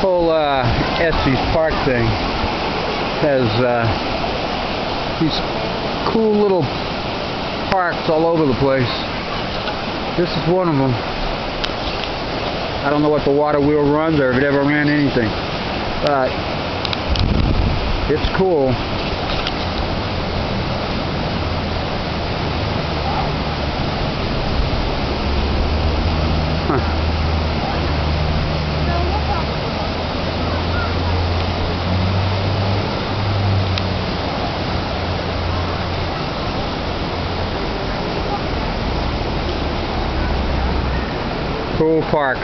whole uh, Estes Park thing has uh, these cool little parks all over the place. This is one of them. I don't know what the water wheel runs or if it ever ran anything, but it's cool. Cool park.